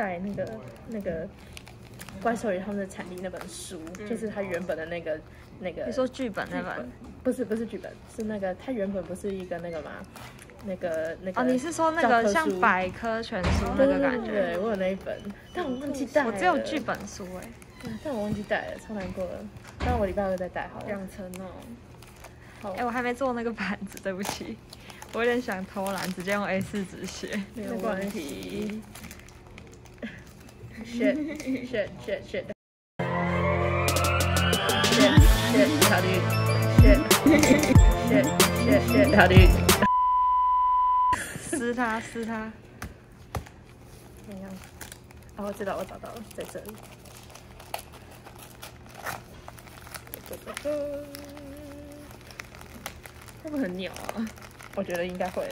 带那个那个怪兽与他们的产地那本书，就是它原本的那个那个。你说剧本那本？不是不是剧本，是那个它原本不是一个那个吗？那个那个哦，你是说那个像百科全书那个感觉？对，我有那一本，但我忘记带。我只有剧本书哎，但我忘记带了，超难过的。那我礼拜二再带好了。两层哦。好，哎，我还没做那个板子，对不起，我有点想偷懒，直接用 A 四纸写。没有关 shit shit shit shit。shit shit how do shit shit shit shit 考虑。撕它，撕它。怎样？啊，我知道，我找到了，在这里。会不会很鸟啊？我觉得应该会。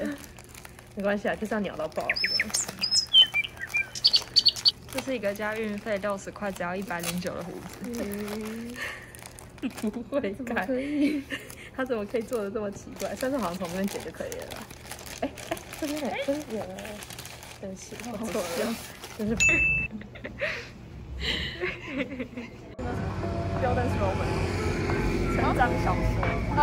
没关系啊，就是要鸟到爆。这是一个加运费六十块，只要一百零九的胡子。嗯，不会改。可以？他怎么可以做的这么奇怪？但是好像从这边剪就可以了。哎哎，这边呢？这边有，真是我错了，真是。标单是我们成长小说哦，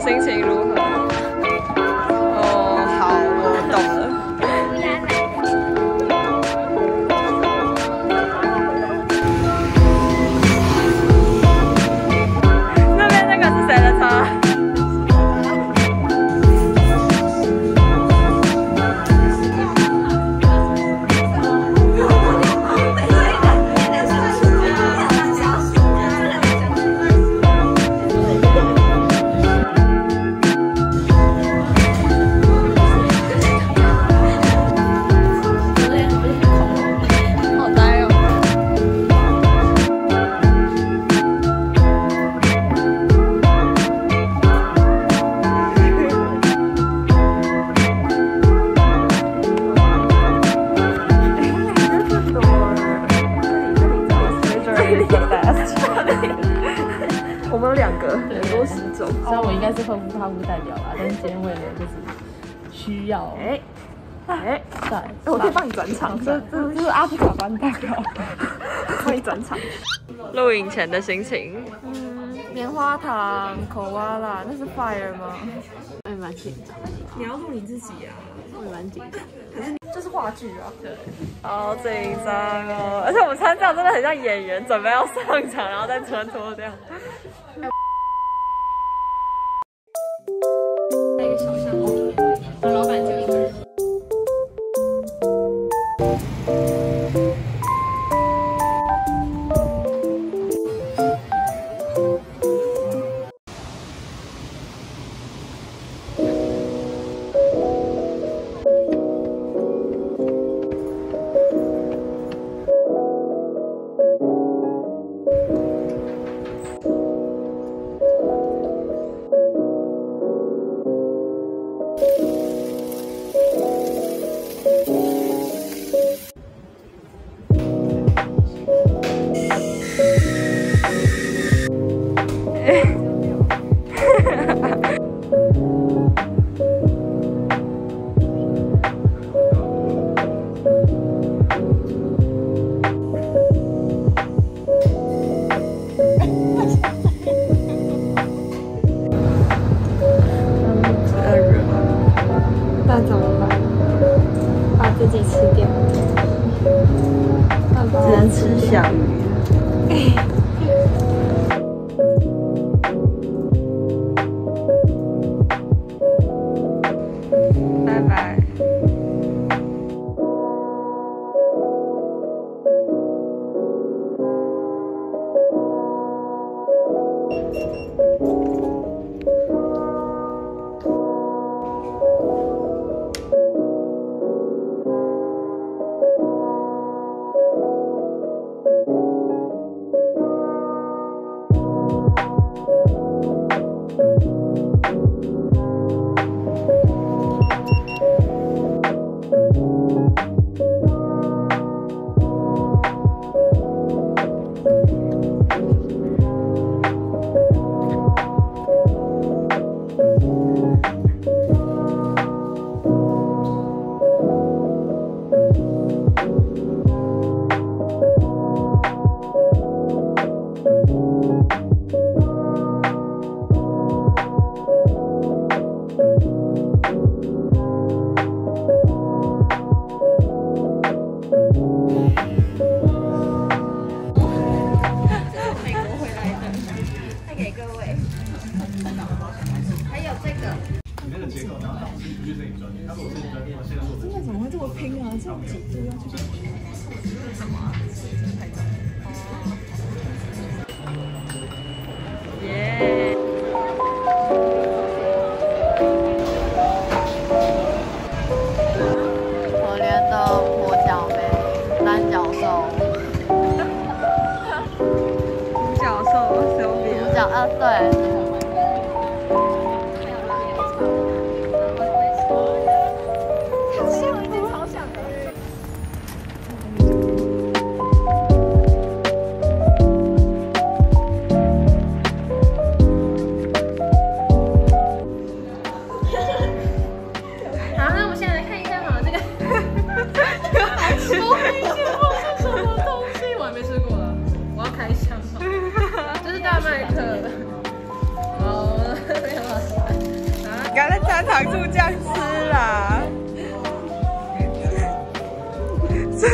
心情如种。虽然我应该是喝不怕不代表啦，但是今天为了就是需要。哎哎，对，我可以帮你转场，这这这是阿皮卡班代表。帮你转场。录影前的心情，嗯，棉花糖、口哇啦，那是 fire 吗？我也蛮紧张的。你要录你自己啊？我也蛮紧张。可是这是话剧啊。对。好紧张哦！而且我们穿这样真的很像演员，准备要上场，然后再穿脱这 耶！挡住僵尸啦！这，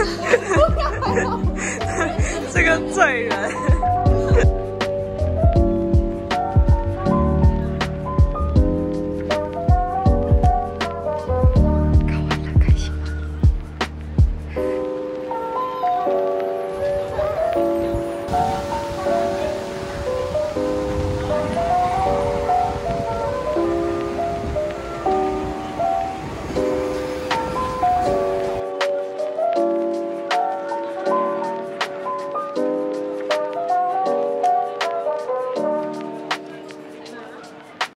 这个罪人。